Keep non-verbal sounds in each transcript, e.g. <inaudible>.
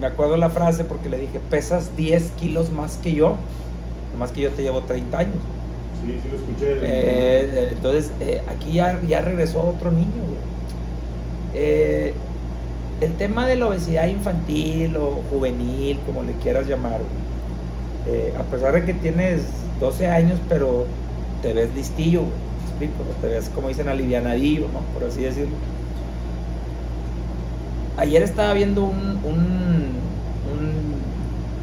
me acuerdo la frase porque le dije, pesas 10 kilos más que yo, más que yo te llevo 30 años. Sí, sí lo escuché. Eh, eh, entonces, eh, aquí ya, ya regresó otro niño. Eh, el tema de la obesidad infantil o juvenil, como le quieras llamar, a pesar de que tienes 12 años, pero te ves listillo, güey, te ves, como dicen, alivianadillo, ¿no? por así decirlo. Ayer estaba viendo un, un, un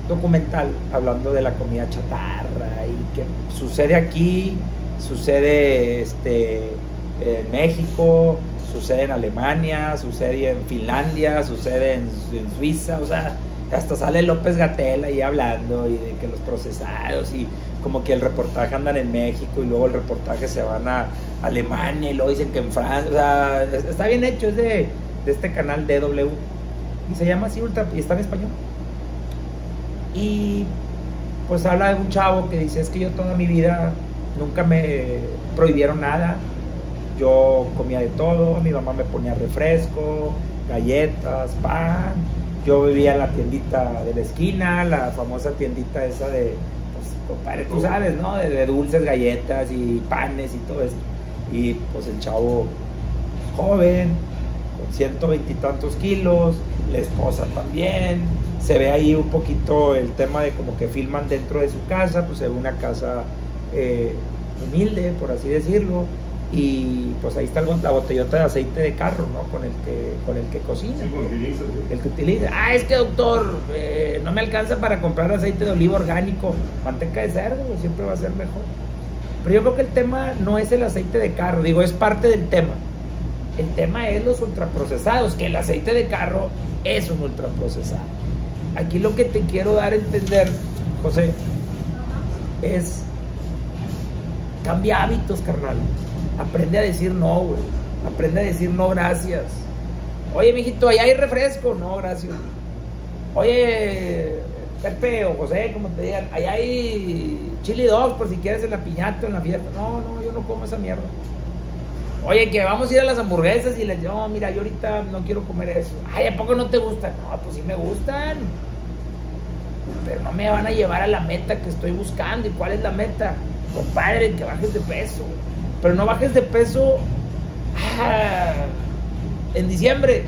documental hablando de la comida chatarra y que sucede aquí, sucede este, en México, sucede en Alemania, sucede en Finlandia, sucede en, en Suiza, o sea, hasta sale López Gatel ahí hablando y de que los procesados y como que el reportaje andan en México y luego el reportaje se van a Alemania y luego dicen que en Francia, o sea, es- está bien hecho, es de, de este canal DW y se llama así Ultra y está en español. Y pues habla de un chavo que dice, es que yo toda mi vida nunca me prohibieron nada, yo comía de todo, mi mamá me ponía refresco, galletas, pan, yo vivía en la tiendita de la esquina, la famosa tiendita esa de, pues, compadre, tú sabes, ¿no? De, dulces, galletas y panes y todo esto. Y pues el chavo joven, con ciento veintitantos kilos, la esposa también, se ve ahí un poquito el tema de como que filman dentro de su casa, pues se ve una casa eh, humilde, por así decirlo, y pues ahí está la botellota de aceite de carro, ¿no? Con el que, con el que cocina. Sí. El que utiliza. Ah, es que doctor, eh, no me alcanza para comprar aceite de oliva orgánico. Manteca de cerdo, siempre va a ser mejor. Pero yo creo que el tema no es el aceite de carro, digo, es parte del tema. El tema es los ultraprocesados, que el aceite de carro es un ultraprocesado. Aquí lo que te quiero dar a entender, José, es cambia hábitos, carnal. Aprende a decir no, güey. Aprende a decir no, gracias. Oye, mijito, allá hay refresco. No, gracias. Oye, Pepe o José, como te digan, allá hay chili dogs por si quieres en la piñata en la fiesta. No, no, yo no como esa mierda. Oye, que vamos a ir a las hamburguesas y les digo, no, mira, yo ahorita no quiero comer eso. Ay, ¿a poco no te gustan? No, pues sí me gustan. Pero no me van a llevar a la meta que estoy buscando. ¿Y cuál es la meta? Compadre, que bajes de peso. Pero no bajes de peso ah, en diciembre.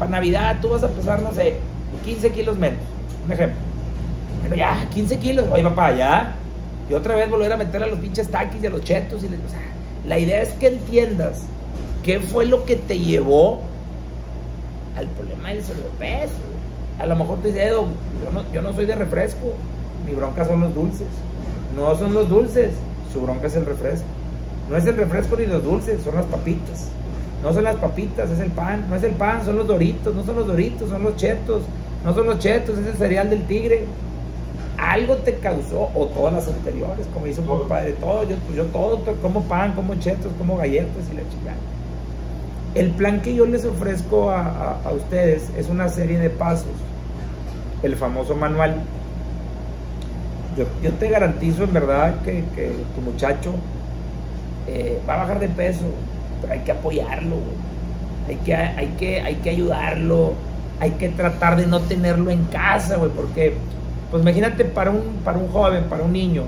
Para Navidad tú vas a pesar, no sé, 15 kilos menos. Un ejemplo. Pero ya, 15 kilos. Oye, papá, ya. Y otra vez volver a meter a los pinches taquis y a los chetos. Y les, o sea, la idea es que entiendas qué fue lo que te llevó al problema del sobrepeso. A lo mejor te dice, yo no, yo no soy de refresco. Mi bronca son los dulces. No son los dulces. Su bronca es el refresco. No es el refresco ni los dulces, son las papitas. No son las papitas, es el pan. No es el pan, son los doritos. No son los doritos, son los chetos. No son los chetos, es el cereal del tigre. Algo te causó, o todas las anteriores, como dice un compadre, todo, yo, yo todo, to- como pan, como chetos, como galletas y la chingada. El plan que yo les ofrezco a, a- a ustedes es una serie de pasos, el famoso manual. Yo, yo te garantizo en verdad que, que tu muchacho eh, va a bajar de peso, pero hay que apoyarlo, hay que, hay, que, hay que ayudarlo, hay que tratar de no tenerlo en casa, güey, porque, pues imagínate para un, para un joven, para un niño,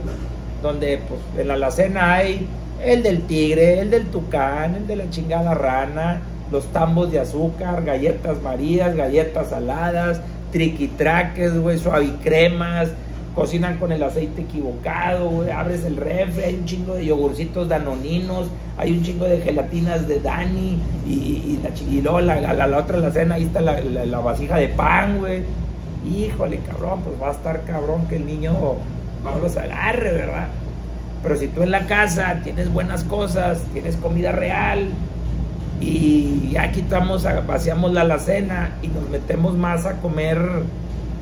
donde pues en la alacena hay el del tigre, el del tucán, el de la chingada rana, los tambos de azúcar, galletas marías, galletas saladas, triquitraques, güey, suavicremas, cocinan con el aceite equivocado, abres el refri, hay un chingo de yogurcitos danoninos, hay un chingo de gelatinas de Dani, y, la, y luego la, otra alacena, ahí está la- la vasija de pan, güey. Híjole, cabrón, pues va a estar cabrón que el niño no los agarre, ¿verdad? Pero si tú en la casa tienes buenas cosas, tienes comida real, y ya quitamos, vaciamos la alacena y nos metemos más a comer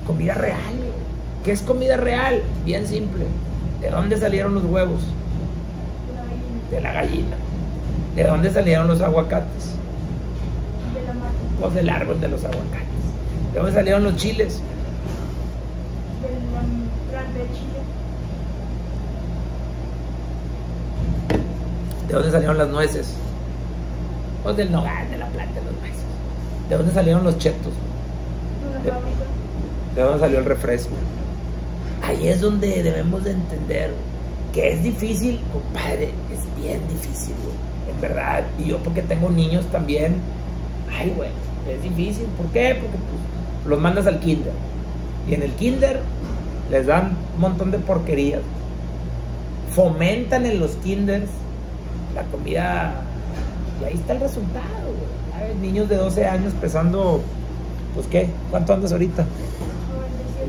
comida real. ¿Qué es comida real? Bien simple. ¿De dónde salieron los huevos? De la gallina. ¿De dónde salieron los aguacates? Pues del árbol de los aguacates. ¿De dónde salieron los chiles? ¿De dónde salieron las nueces? Pues del nogal, de la planta de los nueces. ¿De dónde salieron los chetos? de, de dónde salió el refresco. Ahí es donde debemos de entender que es difícil, compadre, es bien difícil, güey, en verdad. Y yo porque tengo niños también, ay, güey, es difícil. ¿Por qué? Porque pues, los mandas al kinder. Y en el kinder les dan un montón de porquerías. Fomentan en los kinders la comida y ahí está el resultado. güey. Niños de 12 años pesando, pues qué, ¿cuánto andas ahorita?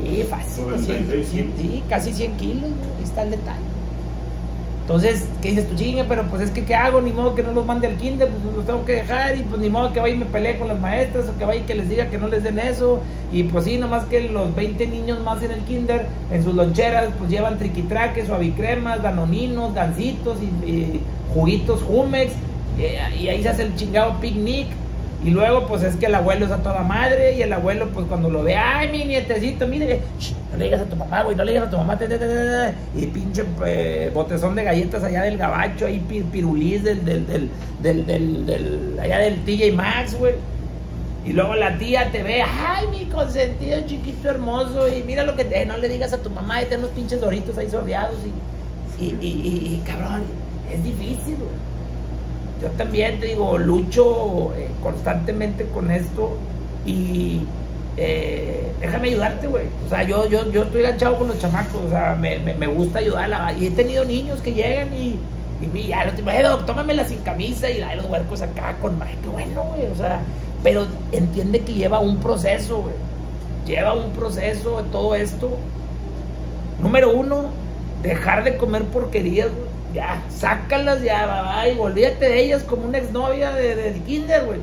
Sí, fácil, 100, 96 100, sí, casi 100 kilos, güey, ahí está el detalle. Entonces, ¿qué dices tú, chinga? Pero pues es que, ¿qué hago? Ni modo que no los mande al kinder, pues los tengo que dejar y pues ni modo que vaya y me pelee con las maestras o que vaya y que les diga que no les den eso. Y pues sí, nomás que los 20 niños más en el kinder, en sus loncheras, pues llevan triquitraques, suavicremas, danoninos, gancitos y, juguitos Jumex. y ahí se hace el chingado picnic. Y luego, pues es que el abuelo es a toda madre. Y el abuelo, pues cuando lo ve, ay, mi nietecito, mire, shh, no le digas a tu mamá, güey, no le digas a tu mamá. te, te, te, te, te". Y pinche eh, botezón de galletas allá del gabacho, ahí pi- pirulís del, del, del, del, del, del- allá del TJ Maxx, güey. Y luego la tía te ve, ay, mi consentido chiquito hermoso. Y mira lo que te, no le digas a tu mamá, y ten unos pinches doritos ahí sordeados. Y, y, y- y, cabrón, es difícil, güey yo también te digo, lucho eh, constantemente con esto y eh, déjame ayudarte, güey. O sea, yo, yo, yo estoy enganchado con los chamacos, o sea, me, me, gusta ayudarla. Y he tenido niños que llegan y, y, ya lo tipo, eh, doc, tómamela sin camisa y ay, los huercos acá con más. Qué bueno, güey, o sea, pero entiende que lleva un proceso, güey. Lleva un proceso de todo esto. Número uno, dejar de comer porquerías, güey. Ya, sácalas ya, va, y olvídate de ellas como una exnovia de, de, del kinder, güey.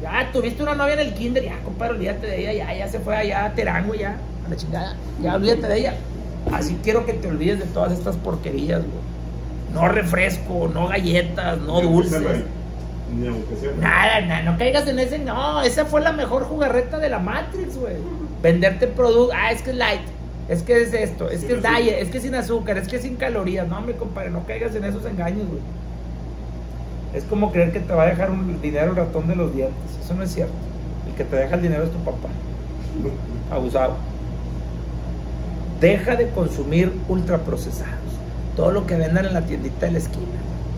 Ya, tuviste una novia en el kinder, ya, compadre, olvídate de ella, ya, ya se fue allá a Terango, ya, a la chingada. Ya, olvídate de ella. Así quiero que te olvides de todas estas porquerías, güey. No refresco, no galletas, no dulces. light. Ni aunque sea. Nada, nada, no caigas en ese. No, esa fue la mejor jugarreta de la Matrix, güey. Venderte producto. Ah, es que es light. Es que es esto. Es que es diet. Es que es sin azúcar. Es que es sin calorías. No, hombre, compadre, no caigas en esos engaños, güey. Es como creer que te va a dejar un dinero el ratón de los dientes. Eso no es cierto. El que te deja el dinero es tu papá. <laughs> Abusado. Deja de consumir ultraprocesados. Todo lo que vendan en la tiendita de la esquina.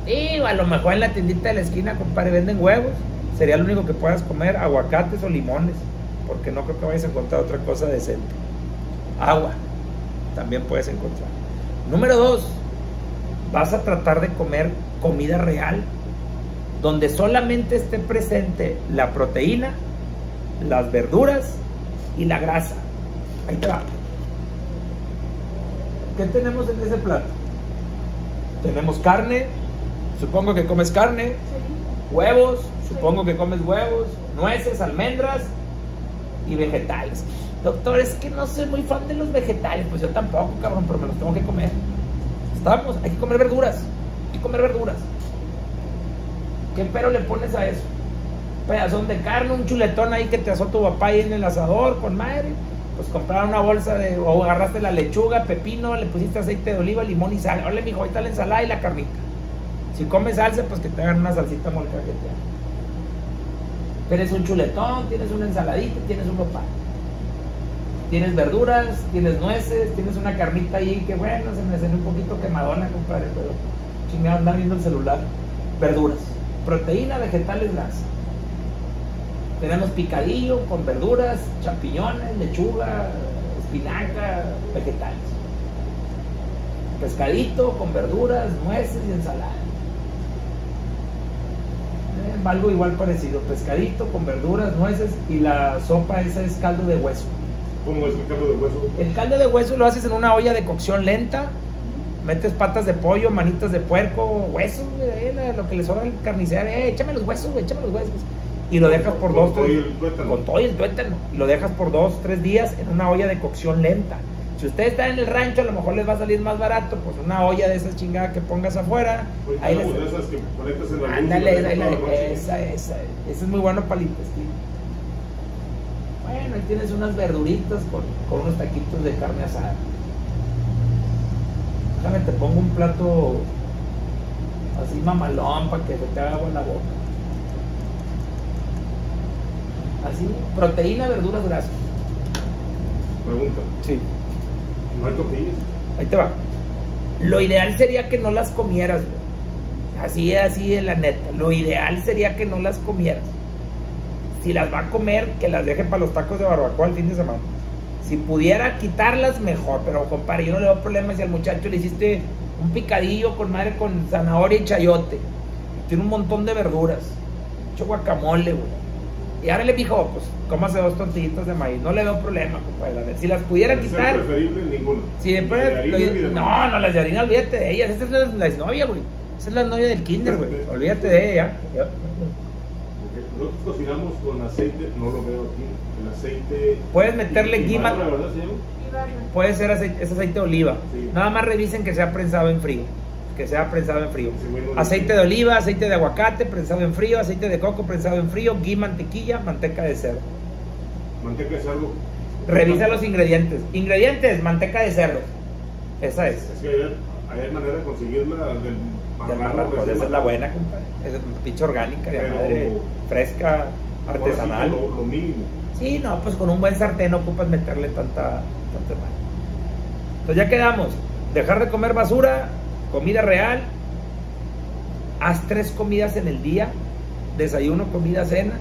Y a lo mejor en la tiendita de la esquina, compadre, venden huevos. Sería lo único que puedas comer, aguacates o limones. Porque no creo que vayas a encontrar otra cosa decente. Agua. También puedes encontrar. Número dos. Vas a tratar de comer comida real. Donde solamente esté presente la proteína, las verduras y la grasa. Ahí te va. ¿Qué tenemos en ese plato? Tenemos carne, supongo que comes carne, huevos, supongo que comes huevos, nueces, almendras y vegetales. Doctor, es que no soy muy fan de los vegetales, pues yo tampoco, cabrón, pero me los tengo que comer. Estamos, hay que comer verduras, hay que comer verduras. ¿Qué pero le pones a eso? Pedazón de carne, un chuletón ahí que te asó tu papá ahí en el asador con madre. Pues comprar una bolsa de, o agarraste la lechuga, pepino, le pusiste aceite de oliva, limón y sal. Órale, mijo, ahí está la ensalada y la carnita. Si comes salsa, pues que te hagan una salsita molcajeteada. Tienes un chuletón, tienes una ensaladita, tienes un nopal. Tienes verduras, tienes nueces, tienes una carnita ahí que bueno, se me hace un poquito quemadona, compadre, pero chingado andar viendo el celular. Verduras, proteína, vegetales, grasa. Tenemos picadillo con verduras, champiñones, lechuga, espinaca, vegetales. Pescadito con verduras, nueces y ensalada. Eh, algo igual parecido, pescadito con verduras, nueces y la sopa esa es caldo de hueso. ¿Cómo es el caldo de hueso? El caldo de hueso lo haces en una olla de cocción lenta. Metes patas de pollo, manitas de puerco, huesos, güey, la- lo que le sobra al carnicero. Eh, échame los huesos, güey, échame los huesos. Y lo dejas por Con dos, todo tres- el con todo y el tuétano. Y lo dejas por dos, tres días en una olla de cocción lenta. Si usted está en el rancho, a lo mejor les va a salir más barato, pues una olla de esas chingadas que pongas afuera. Oye, Ahí esas que conectas en la Ándale, noche. esa, esa, esa es muy bueno para el intestino. Ahí tienes unas verduritas con, con unos taquitos de carne asada. Déjame, te pongo un plato así mamalón para que se te haga agua en la boca. Así, proteína, verduras, grasas. Pregunta. Sí. ¿No hay tortillas? Ahí te va. Lo ideal sería que no las comieras. Así, así de la neta. Lo ideal sería que no las comieras. Si las va a comer, que las deje para los tacos de barbacoa el fin de semana. Si pudiera quitarlas, mejor. Pero, compadre, yo no le veo problema si al muchacho le hiciste un picadillo con madre con zanahoria y chayote. Tiene un montón de verduras. Mucho guacamole, güey. Y ahora le dijo, pues, cómase dos tortillitas de maíz. No le veo problema, compadre. Si las pudiera ¿Es quitar. preferible ninguna? Si después. Lo- de no, no, las de harina, olvídate de ellas. Esa es la, la exnovia, güey. Esa es la novia del kinder, güey. Olvídate de ella. Nosotros cocinamos con aceite, no lo veo aquí. El aceite. Puedes meterle guima-. Puede ser aceite, es aceite de oliva. Sí. Nada más revisen que sea prensado en frío. Que sea prensado en frío. Aceite de oliva, aceite de aguacate, prensado en frío, aceite de coco, prensado en frío, ghee, mantequilla, manteca de cerdo. Manteca de cerdo. Revisa los ingredientes. Ingredientes, manteca de cerdo. Esa es. Es que hay, hay manera de conseguirla del Marrano marrano, pues esa es la buena, compadre. Esa es pinche orgánica, de madre, fresca, Ahora sí artesanal. Lo, lo mínimo. Sí, no, pues con un buen sartén no ocupas meterle tanta, tanta mal. Entonces ya quedamos. Dejar de comer basura, comida real. Haz tres comidas en el día. Desayuno, comida, cena.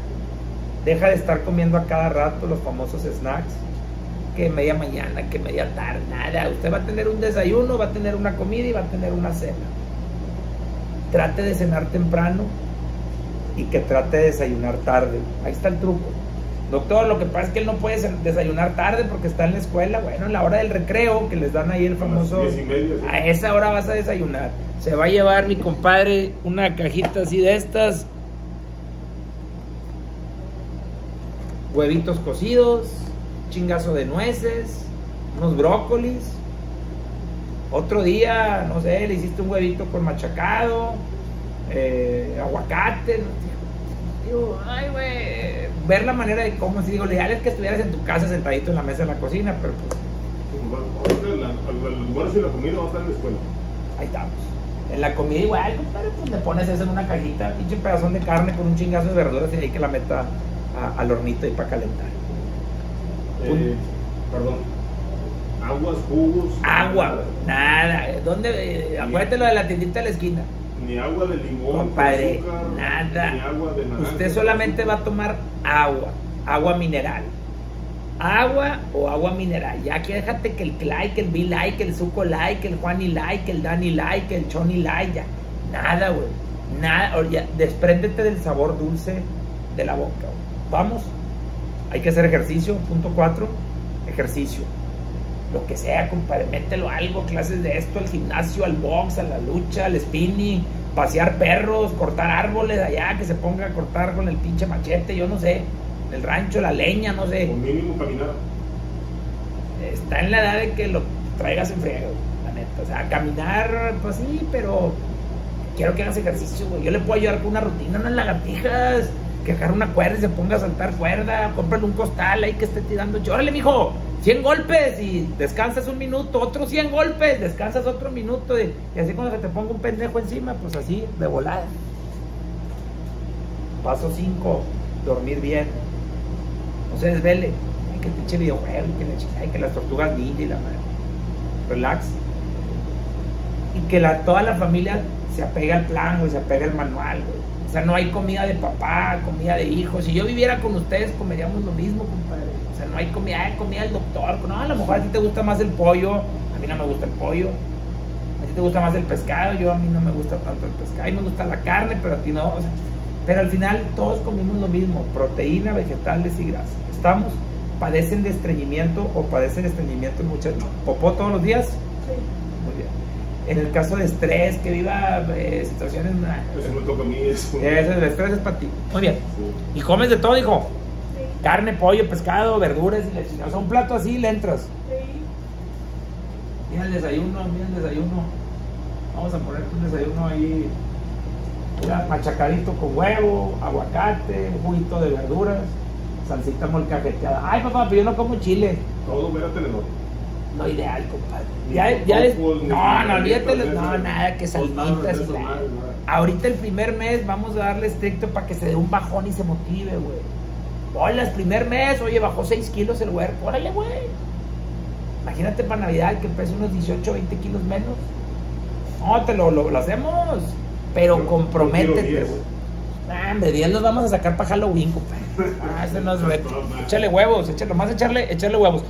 Deja de estar comiendo a cada rato los famosos snacks. Que media mañana, que media tarde, nada. Usted va a tener un desayuno, va a tener una comida y va a tener una cena. Trate de cenar temprano y que trate de desayunar tarde. Ahí está el truco. Doctor, lo que pasa es que él no puede desayunar tarde porque está en la escuela. Bueno, en la hora del recreo, que les dan ahí el A famoso... media, sí. A esa hora vas a desayunar. Se va a llevar mi compadre una cajita así de estas. Huevitos cocidos, chingazo de nueces, unos brócolis. Otro día, no sé, le hiciste un huevito con machacado, eh, aguacate. ¿no? Digo, ay, güey. Ver la manera de cómo, si digo, lo ideal es que estuvieras en tu casa sentadito en la mesa de la cocina, pero pues al almuerzo y la comida va a estar en la escuela. Ahí estamos. En la comida igual, compadre, pues le pones eso en una cajita, pinche pedazón de carne con un chingazo de verduras y ahí que la meta a- al hornito ahí para calentar. Eh, perdón. Aguas, jugos. Agua, güey, nada. ¿Dónde? eh, acuérdate lo de la tiendita de la esquina. Ni agua de limón, Compadre, azúcar, nada. Ni agua de naranja. Usted solamente va a tomar agua, agua mineral. Agua o agua mineral. Ya que déjate que el Clay, que el Bill Like, que el Zuko Like, que el Juani Like, que el Dani Like, que el Choni Like, ya. Nada, güey. Nada. ya, despréndete del sabor dulce de la boca. güey. Vamos. Hay que hacer ejercicio. Punto cuatro. Ejercicio. Lo que sea, compadre. Mételo a algo. Clases de esto, al gimnasio, al box, a la lucha, al spinning. Pasear perros, cortar árboles allá, que se ponga a cortar con el pinche machete, yo no sé. El rancho, la leña, no sé O mínimo caminar. está en la edad de que lo traigas en la neta. O sea, caminar, pues sí, pero quiero que hagas ejercicio, güey. Yo le puedo ayudar con una rutina, unas lagartijas, que agarre una cuerda y se ponga a saltar cuerda, cómprale un costal ahí que esté tirando. Órale, mijo, 100 golpes y descansas un minuto, otros 100 golpes, descansas otro minuto. Y, y así cuando se te ponga un pendejo encima, pues así, de volada. Paso 5, dormir bien. No se desvele. Ay, que el pinche videojuego, que, la chingada, y que las tortugas ninja y la madre. Relax. Y que la, toda la familia se apega al plan, güey, se apega al manual, güey. Sea, no hay comida de papá, comida de hijos. Si yo viviera con ustedes, comeríamos lo mismo, compadre. O sea, no hay comida, hay comida del doctor. No, a lo mejor a ti te gusta más el pollo, a mí no me gusta el pollo. A ti te gusta más el pescado, yo a mí no me gusta tanto el pescado. A mí me gusta la carne, pero a ti no. o sea, pero al final todos comimos lo mismo, proteína, vegetales y grasa. ¿Estamos? ¿Padecen de estreñimiento o padecen de estreñimiento muchachos? ¿Popó todos los días? Bien. En el caso de estrés, que viva eh, situaciones... nah, Eso me toca a mí. Eso. ese- el estrés es para ti. Muy bien. Sí. ¿Y comes de todo, hijo? Carne, pollo, pescado, verduras y chingada. O sea, un plato así le entras. Mira el desayuno, mira el desayuno. Vamos a ponerte un desayuno ahí. Mira, machacadito con huevo, aguacate, un juguito de verduras, salsita molcajeteada. Ay, papá, pero yo no como chile. Todo ver a Lo ideal, compadre. Ya, ya No, no, olvídate. No, nada, que de esas y nada. Ahorita el primer mes vamos a darle estricto para que se dé un bajón y se motive, güey. Hola, el primer mes, oye, bajó 6 kilos el huerco. Órale, güey. Imagínate para Navidad que pese unos 18, 20 kilos menos. No, te lo, lo, lo hacemos. Pero yo comprométete, quiero 10. güey. Nah, hombre, 10 los vamos a sacar para Halloween, compadre. <laughs> Ah, ese no es reto. No. Échale huevos, échale, nomás echarle, echarle huevos.